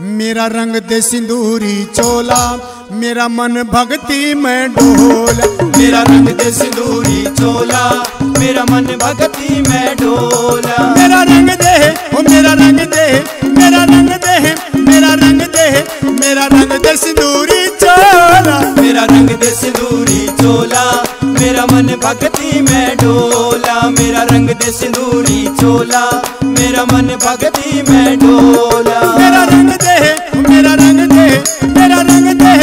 मेरा रंग दे सिंदूरी चोला, मेरा मन भक्ति में डोला। मेरा रंग दे सिंदूरी चोला, मेरा मन भक्ति में डोला। मेरा रंग दे, ओ मेरा रंग दे, मेरा रंग दे, मेरा रंग दे, मेरा रंग दे सिंदूरी चोला। मेरा रंग दे सिंदूरी चोला, मेरा मन भक्ति में डोला। मेरा रंग दे सिंदूरी चोला मेरा मन भगती में डोला। मेरा रंग दे मेरा रंग दे मेरा रंग दे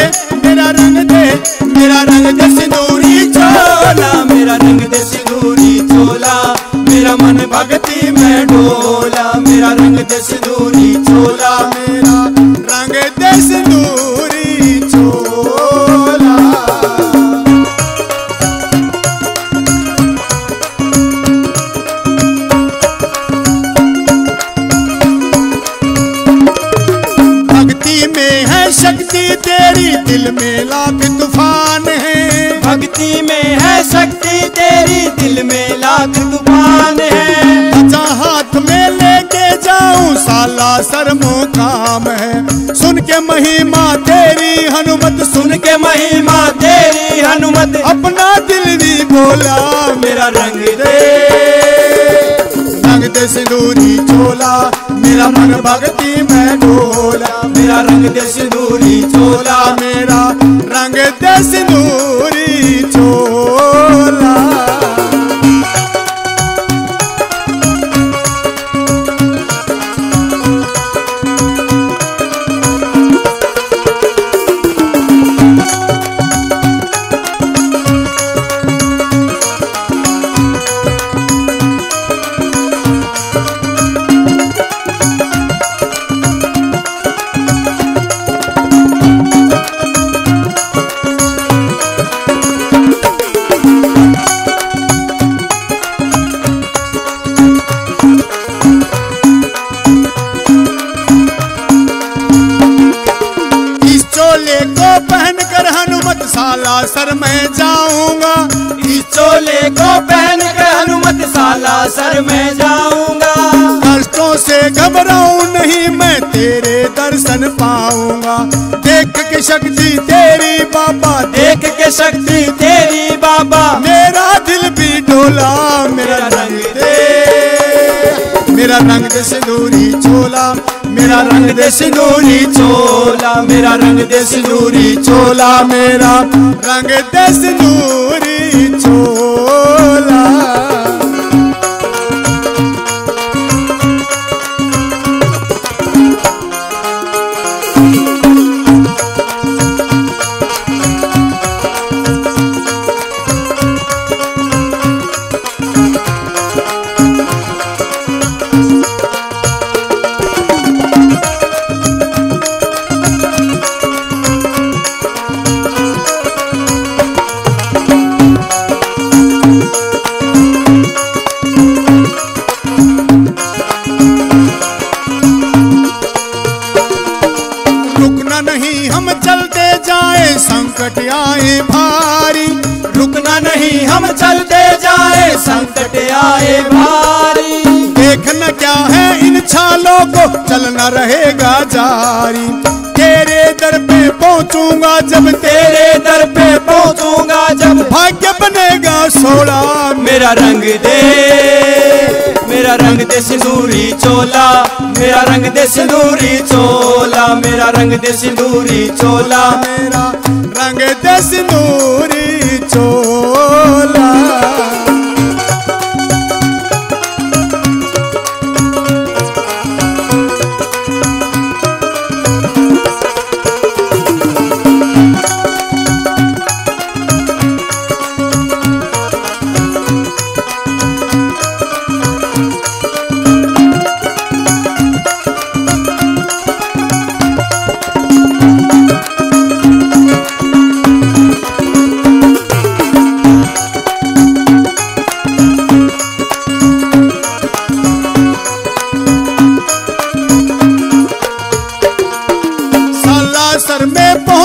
मेरा रंग दे मेरा रंग दे सिंदूरी चोला। चोला मेरा रंग शक्ति तेरी दिल में लाख तूफ़ान है। भक्ति में है शक्ति तेरी दिल में लाख तूफ़ान है। अच्छा हाथ में लेके जाऊँ साला सरमो काम है। सुन के महिमा तेरी हनुमत सुन सुन के महिमा तेरी हनुमत। अपना दिल भी बोला मेरा रंग दे। रंग दे सिंदूरी चोला मेरा मन भक्ति में डोला। मेरा रंग दे सिंदूरी चोला मेरा रंग दे सिंदूरी चोला में जाऊँगा। इस चोले को पहन के हनुमत साला सर मैं जाऊँगा। कष्टों से घबराऊ नहीं मैं तेरे दर्शन पाऊँगा। देख के शक्ति तेरी बाबा देख के शक्ति तेरी बाबा। मेरा दिल भी डोला मेरा रंग दे। मेरा रंग दे सिंदूरी चोला, मेरा रंग दे सिंदूरी चोला, मेरा रंग दे सिंदूरी चोला, मेरा रंग दे सिंदूरी। हम चलते जाए, संकट आए भारी। रुकना नहीं, हम चलते जाए, संकट आए भारी। देखना क्या है इन छालों को, चलना रहेगा जारी। तेरे दर पे पहुंचूँगा जब तेरे दर पे पहुंचूँगा जब। भाग्य बनेगा सोड़ा मेरा रंग दे। दे सिंदूरी चोला, मेरा रंग दे सिंदूरी चोला, मेरा रंग दे सिंदूरी चोला, मेरा रंग दे सिंदूरी चोला।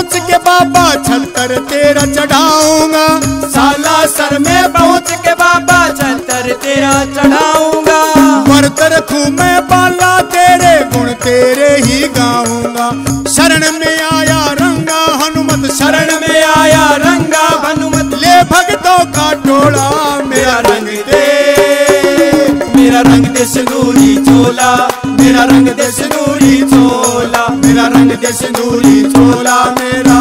पहुँच के बाबा छतर तेरा चढ़ाऊँगा। साला सर में पहुँच के बाबा छतर तेरा चढ़ाऊँगा। वर्त रखू मैं बाला तेरे गुण तेरे ही गाऊँगा। शरण में आया रंगा हनुमत, शरण में आया रंगा हनुमत। ले भगतों का टोला, मेरा रंग दे। मेरा रंग दे सिंदूरी चोला, मेरा रंग दे सिंदूरी चोला। मेरा रंग दे सिंदूरी चोला मेरा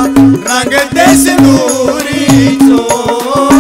रंग दे सिंदूरी चोला